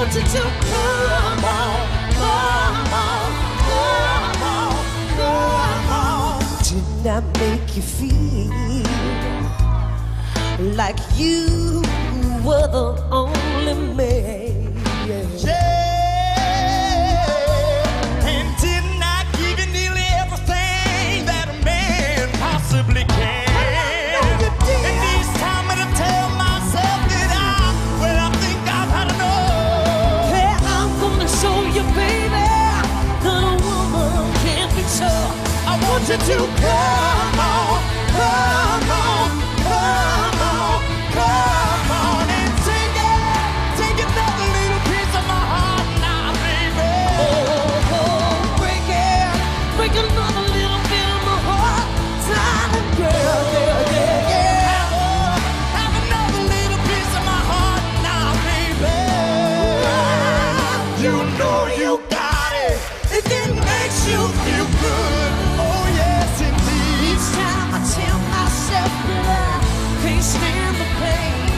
want to come on, come on, come on, come on. Did I make you feel like you want you to come on, come on, come on, come on and Take it, take another little piece of my heart now, baby. Oh, oh, break it, break another little bit of my heart, darling girl, yeah, yeah, yeah. Have another little piece of my heart now, baby. You know you got it. It makes you feel good, stand the pain,